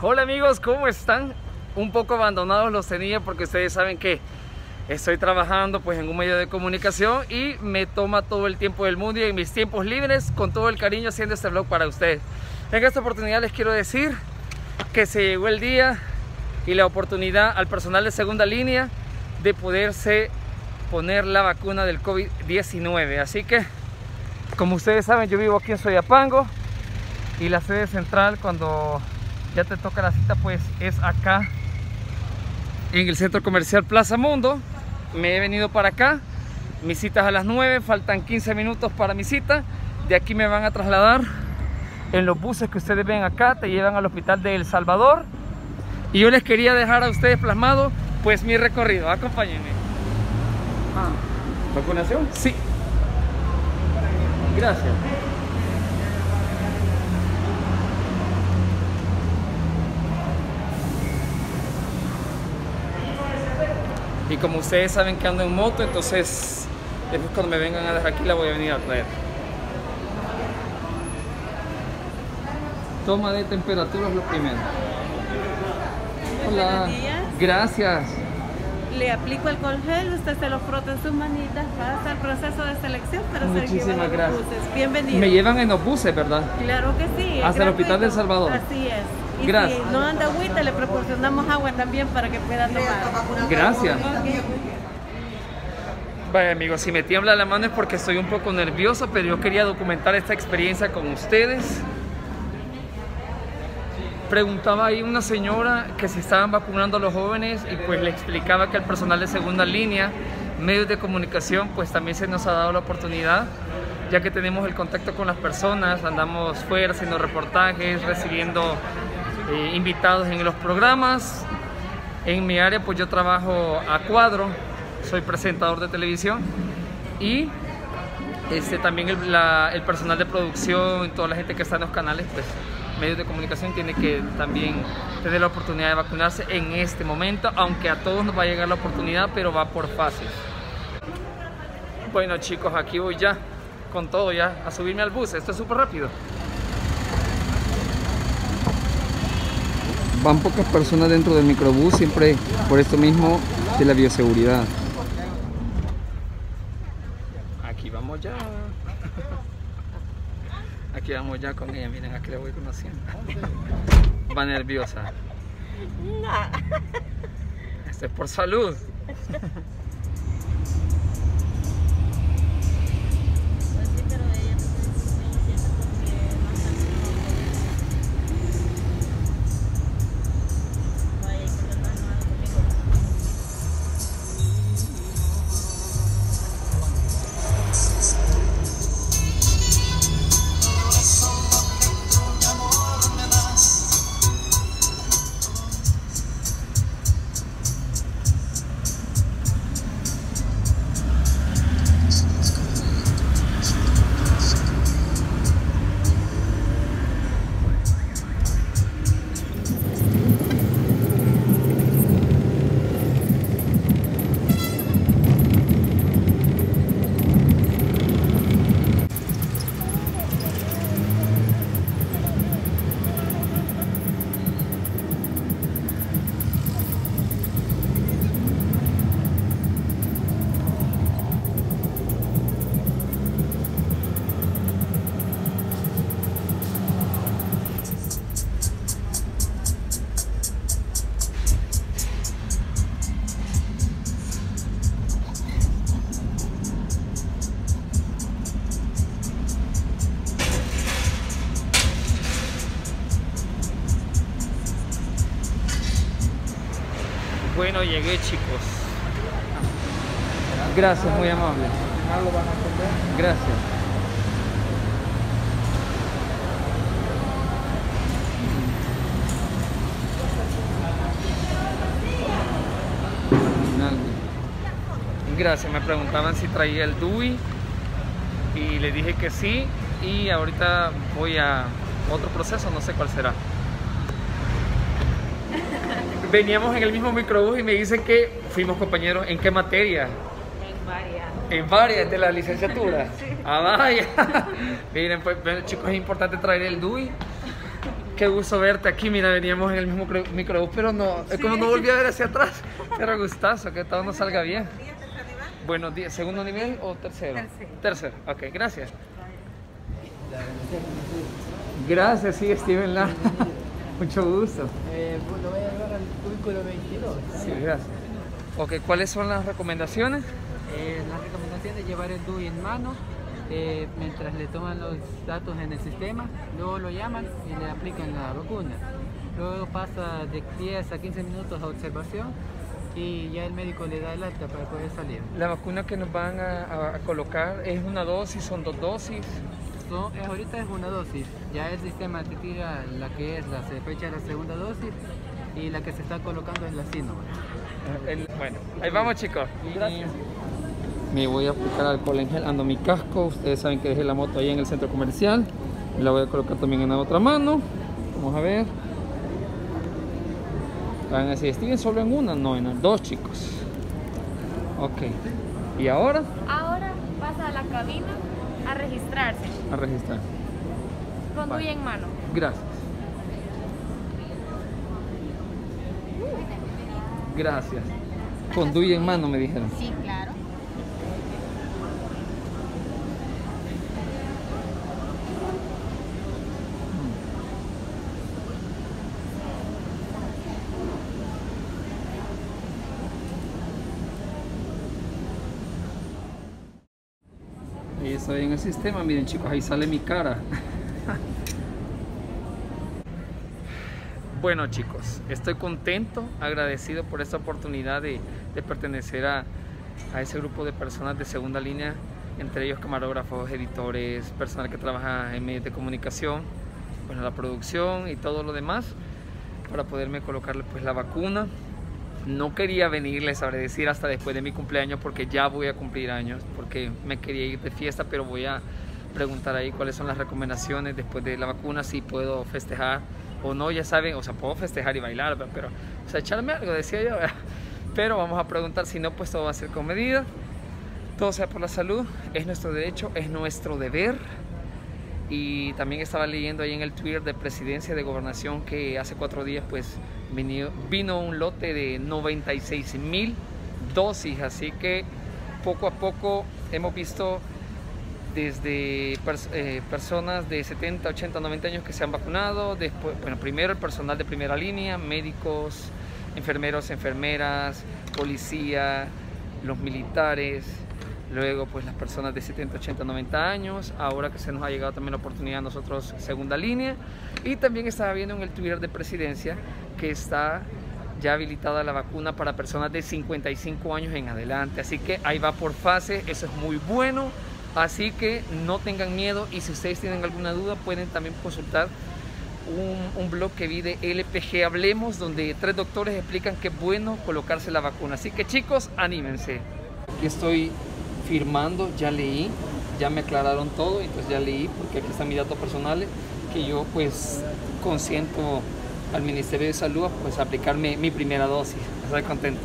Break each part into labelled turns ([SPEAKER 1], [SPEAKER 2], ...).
[SPEAKER 1] Hola amigos, ¿cómo están? Un poco abandonados los tenía porque ustedes saben que estoy trabajando pues en un medio de comunicación y me toma todo el tiempo del mundo y en mis tiempos libres con todo el cariño haciendo este vlog para ustedes. En esta oportunidad les quiero decir que se llegó el día y la oportunidad al personal de segunda línea de poderse poner la vacuna del COVID-19. Así que, como ustedes saben, yo vivo aquí en Soyapango y la sede central cuando ya te toca la cita pues es acá en el centro comercial Plaza Mundo. Me he venido para acá. Mis citas a las 9 faltan 15 minutos para mi cita. De aquí me van a trasladar en los buses que ustedes ven acá te llevan al hospital de El Salvador. Y yo les quería dejar a ustedes plasmado pues mi recorrido. Acompáñenme.
[SPEAKER 2] Ah, ¿vacunación?
[SPEAKER 1] sí. Gracias como ustedes saben que ando en moto, entonces después cuando me vengan a dejar aquí la voy a venir a traer. Toma de temperatura es lo primero. Hola. Gracias.
[SPEAKER 3] Le aplico alcohol gel, usted se lo frota en sus manitas, pasa el proceso de selección para
[SPEAKER 1] Muchísimas gracias.
[SPEAKER 3] Buses. Bienvenido.
[SPEAKER 1] Me llevan en los buses, ¿verdad?
[SPEAKER 3] Claro que sí.
[SPEAKER 1] Hasta el Hospital del Salvador.
[SPEAKER 3] Así es. Y
[SPEAKER 1] Gracias.
[SPEAKER 3] si no anda agüita, le proporcionamos agua también para que pueda tomar.
[SPEAKER 1] Gracias. Vaya amigos, si me tiembla la mano es porque estoy un poco nervioso, pero yo quería documentar esta experiencia con ustedes. Preguntaba ahí una señora que se estaban vacunando a los jóvenes y pues le explicaba que el personal de segunda línea, medios de comunicación, pues también se nos ha dado la oportunidad, ya que tenemos el contacto con las personas, andamos fuera haciendo reportajes, recibiendo eh, invitados en los programas. En mi área pues yo trabajo a cuadro, soy presentador de televisión y este, también el, personal de producción toda la gente que está en los canales, pues medios de comunicación tiene que también tener la oportunidad de vacunarse en este momento, aunque a todos nos va a llegar la oportunidad, pero va por fases. Bueno chicos, aquí voy ya con todo ya a subirme al bus, esto es súper rápido. Van pocas personas dentro del microbús, siempre por esto mismo de la bioseguridad. Aquí vamos ya. Aquí vamos ya con ella, miren, aquí la voy conociendo. Va nerviosa.
[SPEAKER 3] No.
[SPEAKER 1] Esto es por salud. llegué chicos. Gracias, muy amable. Gracias. Gracias, me preguntaban si traía el DUI y le dije que sí y ahorita voy a otro proceso, no sé cuál será veníamos en el mismo microbús y me dicen que fuimos compañeros en qué materia.
[SPEAKER 3] En varias.
[SPEAKER 1] En varias de la licenciatura.
[SPEAKER 3] Sí.
[SPEAKER 1] Ah, vaya. Miren, pues chicos, es importante traer el DUI qué gusto verte aquí. Mira, veníamos en el mismo cro- microbús, pero no, es como no volví a ver hacia atrás. Pero gustazo, que todo nos salga bien. Buenos días, ¿segundo nivel o tercero?
[SPEAKER 3] Tercero.
[SPEAKER 1] Tercero, ok, gracias. Gracias, sí, Steven Lara. Mucho gusto.
[SPEAKER 4] Eh, pues lo voy a llevar al cubículo 22.
[SPEAKER 1] Sí, gracias. Ok, ¿cuáles son las recomendaciones?
[SPEAKER 4] Eh, la recomendación es llevar el DUI en mano eh, mientras le toman los datos en el sistema, luego lo llaman y le aplican la vacuna. Luego pasa de 10 a 15 minutos a observación y ya el médico le da el alta para poder salir.
[SPEAKER 1] La vacuna que nos van a, a- a colocar es una dosis, son dos dosis.
[SPEAKER 4] Eh, ahorita es una dosis, ya el sistema te tira la que es la se fecha la segunda dosis y la que se está colocando es la Sinovac.
[SPEAKER 1] Bueno, ahí vamos chicos. Me voy a aplicar alcohol en gel, ando mi casco, ustedes saben que dejé la moto ahí en el centro comercial. La voy a colocar también en la otra mano. Vamos a ver. Van a decir, Steven solo en una, no, en las dos chicos. Ok. ¿Y ahora?
[SPEAKER 5] Ahora pasa a la cabina a registrarse
[SPEAKER 1] A registrar.
[SPEAKER 5] con
[SPEAKER 1] Vale.
[SPEAKER 5] En mano.
[SPEAKER 1] Gracias. Gracias. Con DUI en mano me dijeron.
[SPEAKER 5] Sí, claro.
[SPEAKER 1] En el sistema, miren chicos, ahí sale mi cara. Bueno chicos, estoy contento, agradecido por esta oportunidad de, de pertenecer a, a ese grupo de personas de segunda línea, entre ellos camarógrafos, editores, personal que trabaja en medios de comunicación, bueno, la producción y todo lo demás, para poderme colocarle pues la vacuna. No quería venirles a decir hasta después de mi cumpleaños porque ya voy a cumplir años, porque me quería ir de fiesta, pero voy a preguntar ahí cuáles son las recomendaciones después de la vacuna, si puedo festejar o no, ya saben, o sea, puedo festejar y bailar, pero, o sea, echarme algo, decía yo, pero vamos a preguntar, si no, pues todo va a ser con medida, todo sea por la salud, es nuestro derecho, es nuestro deber. Y también estaba leyendo ahí en el Twitter de Presidencia de Gobernación que hace cuatro días pues vino, un lote de 96 mil dosis, así que poco a poco hemos visto desde eh, personas de 70, 80, 90 años que se han vacunado, después, bueno, primero el personal de primera línea, médicos, enfermeros, enfermeras, policía, los militares, luego pues las personas de 70, 80, 90 años, ahora que se nos ha llegado también la oportunidad a nosotros segunda línea, y también estaba viendo en el Twitter de presidencia que está ya habilitada la vacuna para personas de 55 años en adelante. Así que ahí va por fase, eso es muy bueno. Así que no tengan miedo y si ustedes tienen alguna duda pueden también consultar un, un blog que vi de LPG Hablemos donde tres doctores explican que es bueno colocarse la vacuna. Así que chicos, anímense. Aquí estoy firmando, ya leí, ya me aclararon todo, entonces ya leí porque aquí están mis datos personales que yo pues consiento al Ministerio de Salud pues aplicarme mi primera dosis. Estoy contento.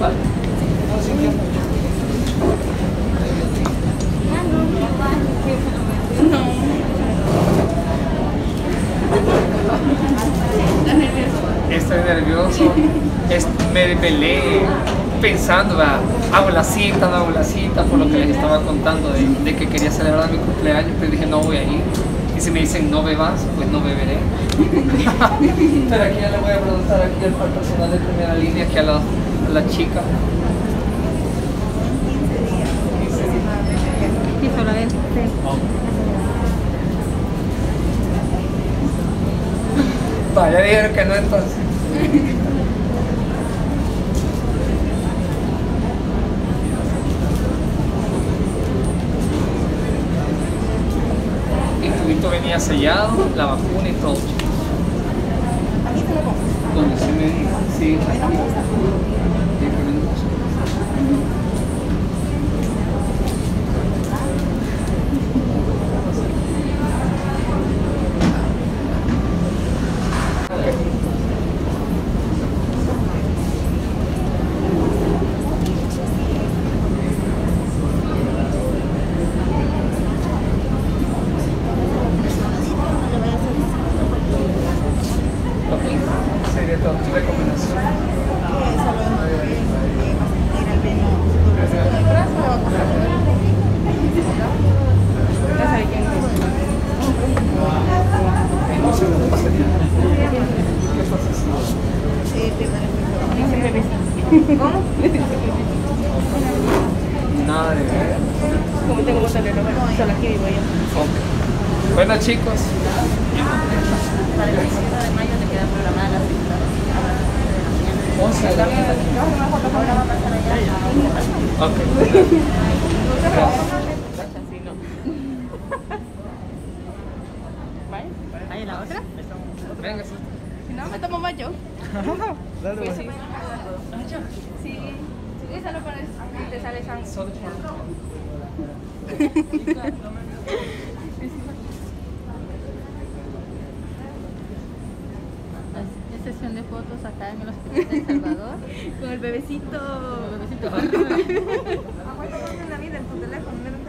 [SPEAKER 1] Vale. Estoy nervioso, es- me desvelé pensando, ¿verdad? hago la cita, no hago la cita, por lo que les estaba contando de, de que quería celebrar mi cumpleaños, pero dije no voy a ir. Y si me dicen no bebas, pues no beberé. pero aquí ya le voy a preguntar aquí al al personal de primera línea, aquí a la, a la chica.
[SPEAKER 3] Sí, solo
[SPEAKER 1] Vaya, dijeron que no entonces. El tubito venía sellado, la vacuna y todo. Donde se me diga, sí, aquí.
[SPEAKER 5] ¿Cómo?
[SPEAKER 1] Nada de ver.
[SPEAKER 3] Como tengo que tenerlo, solo aquí vivo yo.
[SPEAKER 1] Bueno chicos,
[SPEAKER 5] Para el 21 de mayo te queda programada la cita.
[SPEAKER 1] 11 de la mañana.
[SPEAKER 5] Ahora va a pasar allá.
[SPEAKER 1] Ok.
[SPEAKER 3] ¿Ahí la otra?
[SPEAKER 1] Venga, sí.
[SPEAKER 3] No, me tomo más yo.
[SPEAKER 2] Dale,
[SPEAKER 3] Sí. Sí. Esa lo pones y te sale sangre.
[SPEAKER 1] Solo
[SPEAKER 6] sesión de fotos acá en el Hospital de El Salvador.
[SPEAKER 3] Con el bebecito.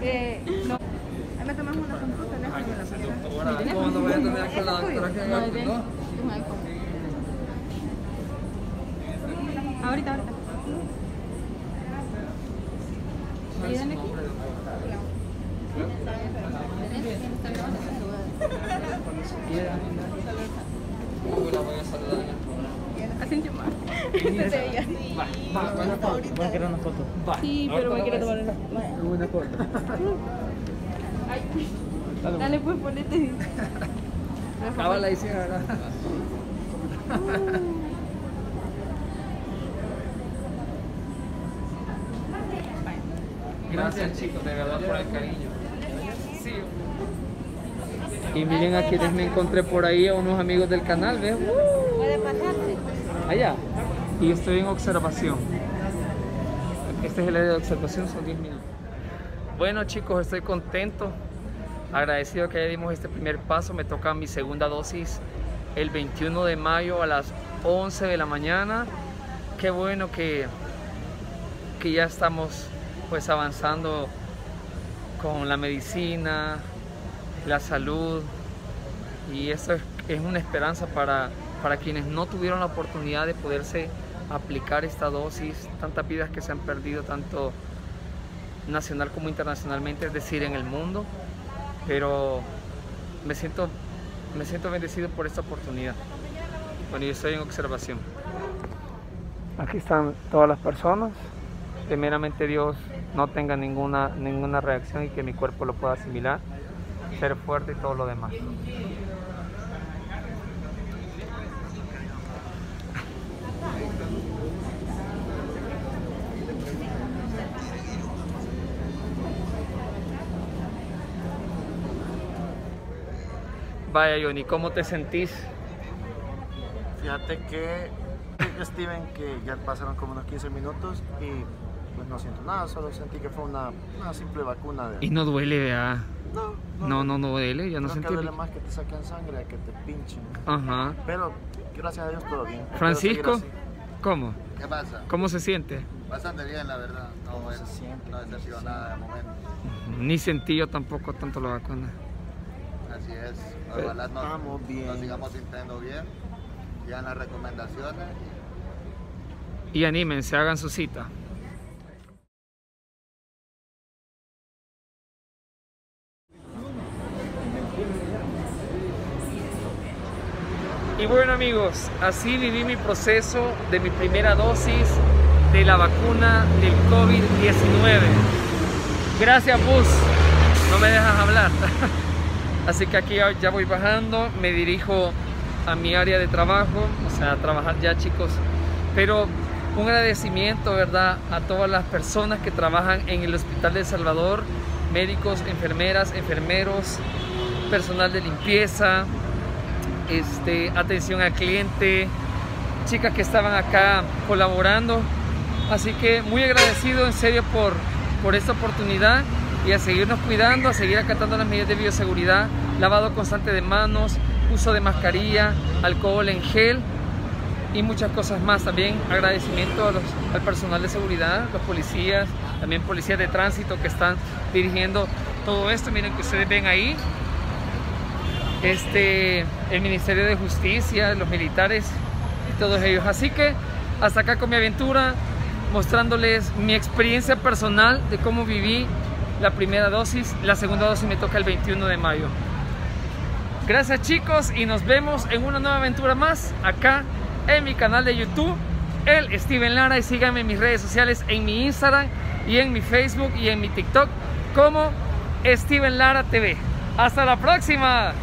[SPEAKER 3] Eh, no. Ahí me tomas una con tu teléfono y me la pasas.
[SPEAKER 1] Ahora, ¿cómo no voy a tener con la doctora que
[SPEAKER 6] No,
[SPEAKER 1] haga? No.
[SPEAKER 6] Un iPhone.
[SPEAKER 3] Ahorita, ahorita.
[SPEAKER 6] Ayúdame aquí.
[SPEAKER 1] Uy, la voy a saludar en el programa.
[SPEAKER 3] Así llamar. De ella.
[SPEAKER 2] Voy a querer una foto.
[SPEAKER 1] Va.
[SPEAKER 3] Sí, pero me quiero tomar una.
[SPEAKER 2] Una foto.
[SPEAKER 3] Ay. Dale, pues ponete.
[SPEAKER 1] Cábala ahí, sí, ¿verdad? Gracias chicos, de verdad por el cariño. Sí. Y miren a quienes me encontré por ahí, a unos amigos del canal, ¿ves?
[SPEAKER 5] Puede pasarse.
[SPEAKER 1] Allá. Y estoy en observación. Este es el área de observación, son 10 minutos. Bueno chicos, estoy contento, agradecido que dimos este primer paso. Me toca mi segunda dosis el 21 de mayo a las 11 de la mañana. Qué bueno que, que ya estamos pues avanzando con la medicina, la salud y eso es, es una esperanza para, para quienes no tuvieron la oportunidad de poderse aplicar esta dosis, tantas vidas que se han perdido, tanto nacional como internacionalmente, es decir, en el mundo, pero me siento, me siento bendecido por esta oportunidad. Bueno, yo estoy en observación. Aquí están todas las personas. Primeramente Dios no tenga ninguna, ninguna reacción y que mi cuerpo lo pueda asimilar, ser fuerte y todo lo demás. Vaya Johnny, ¿cómo te sentís?
[SPEAKER 7] Fíjate que Steven que ya pasaron como unos 15 minutos y pues no siento nada, solo sentí que fue una, una simple vacuna de...
[SPEAKER 1] Y no duele, vea.
[SPEAKER 7] No,
[SPEAKER 1] No, no, no duele, ya no
[SPEAKER 7] Creo
[SPEAKER 1] sentí.
[SPEAKER 7] que duele más que te saquen sangre a que te pinchen.
[SPEAKER 1] Ajá.
[SPEAKER 7] Pero gracias a Dios todo bien.
[SPEAKER 1] Francisco, ¿cómo?
[SPEAKER 8] ¿Qué pasa?
[SPEAKER 1] ¿Cómo se siente?
[SPEAKER 8] Bastante bien, la verdad. No,
[SPEAKER 7] ¿Cómo
[SPEAKER 8] es-
[SPEAKER 7] se siente?
[SPEAKER 8] no decepcionó nada de momento.
[SPEAKER 1] Ni sentí yo tampoco tanto la vacuna.
[SPEAKER 8] Así es.
[SPEAKER 1] Pero
[SPEAKER 8] Ojalá nos,
[SPEAKER 7] estamos bien.
[SPEAKER 8] nos sigamos sintiendo bien. Ya las recomendaciones.
[SPEAKER 1] Y anímense, hagan su cita. Y bueno amigos, así viví mi proceso de mi primera dosis de la vacuna del COVID-19. Gracias Bus, no me dejas hablar. Así que aquí ya- voy bajando, me dirijo a mi área de trabajo, o sea, a trabajar ya chicos. Pero un agradecimiento, ¿verdad?, a todas las personas que trabajan en el Hospital de Salvador, médicos, enfermeras, enfermeros, personal de limpieza, este, atención al cliente, chicas que estaban acá colaborando. Así que muy agradecido en serio por, por esta oportunidad y a seguirnos cuidando, a seguir acatando las medidas de bioseguridad, lavado constante de manos, uso de mascarilla, alcohol en gel y muchas cosas más. También agradecimiento a los- al personal de seguridad, los policías, también policías de tránsito que están dirigiendo todo esto. Miren que ustedes ven ahí. Este, el Ministerio de Justicia, los militares y todos ellos. Así que hasta acá con mi aventura, mostrándoles mi experiencia personal de cómo viví la primera dosis. La segunda dosis me toca el 21 de mayo. Gracias chicos y nos vemos en una nueva aventura más acá en mi canal de YouTube el Steven Lara y síganme en mis redes sociales, en mi Instagram y en mi Facebook y en mi TikTok como Steven Lara TV. Hasta la próxima.